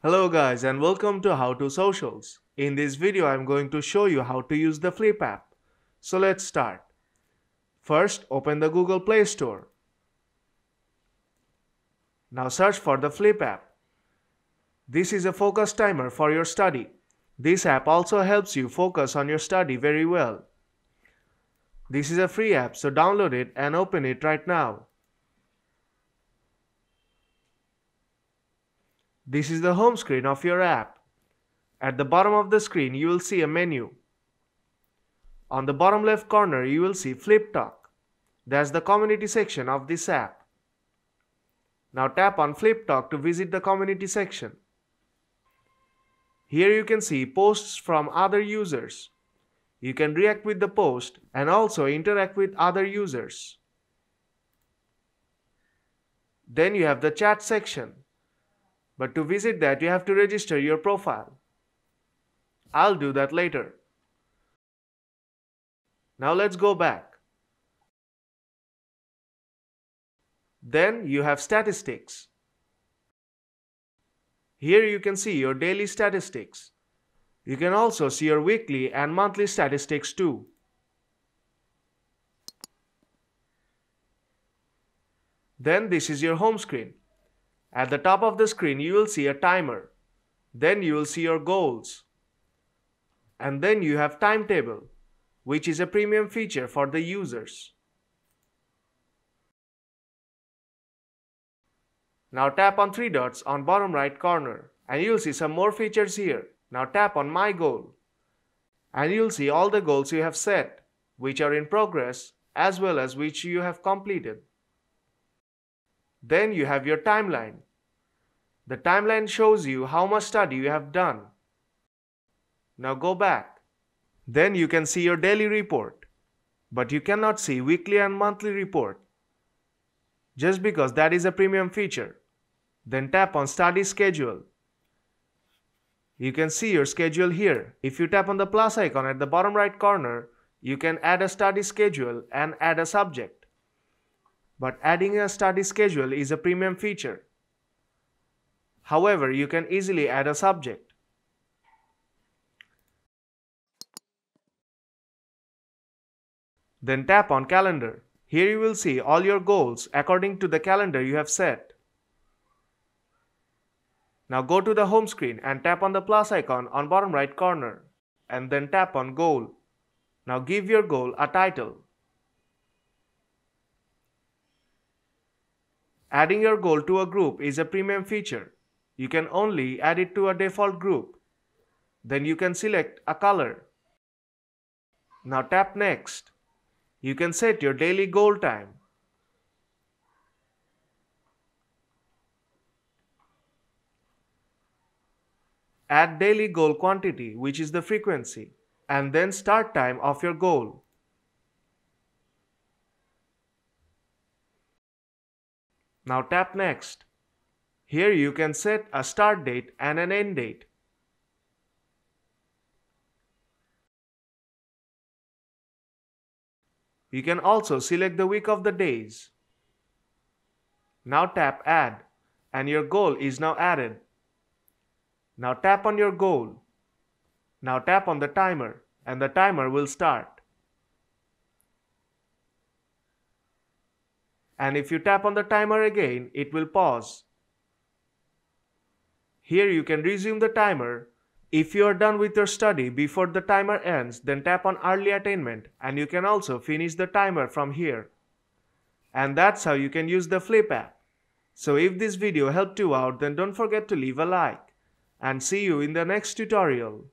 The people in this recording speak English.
Hello guys and welcome to How to Socials. In this video I'm going to show you how to use the Flip app. So let's start. First open the Google Play Store. Now search for the Flip app. This is a focus timer for your study. This app also helps you focus on your study very well. This is a free app so download it and open it right now. This is the home screen of your app. At the bottom of the screen, you will see a menu. On the bottom left corner, you will see Flip Talk. That's the community section of this app. Now tap on Flip Talk to visit the community section. Here you can see posts from other users. You can react with the post and also interact with other users. Then you have the chat section. But to visit that, you have to register your profile. I'll do that later. Now let's go back. Then you have statistics. Here you can see your daily statistics. You can also see your weekly and monthly statistics too. Then this is your home screen. At the top of the screen, you will see a timer. Then you will see your goals. And then you have timetable, which is a premium feature for the users. Now tap on three dots on bottom right corner and you'll see some more features here. Now tap on my goal and you'll see all the goals you have set, which are in progress as well as which you have completed. Then you have your timeline. The timeline shows you how much study you have done. Now go back. Then you can see your daily report. But you cannot see weekly and monthly report. Just because that is a premium feature. Then tap on study schedule. You can see your schedule here. If you tap on the plus icon at the bottom right corner, you can add a study schedule and add a subject but adding a study schedule is a premium feature. However, you can easily add a subject. Then tap on calendar. Here you will see all your goals according to the calendar you have set. Now go to the home screen and tap on the plus icon on bottom right corner and then tap on goal. Now give your goal a title. Adding your goal to a group is a premium feature. You can only add it to a default group. Then you can select a color. Now tap next. You can set your daily goal time. Add daily goal quantity which is the frequency and then start time of your goal. Now tap next. Here you can set a start date and an end date. You can also select the week of the days. Now tap add and your goal is now added. Now tap on your goal. Now tap on the timer and the timer will start. And if you tap on the timer again, it will pause. Here you can resume the timer. If you are done with your study before the timer ends, then tap on early attainment and you can also finish the timer from here. And that's how you can use the Flip app. So if this video helped you out, then don't forget to leave a like and see you in the next tutorial.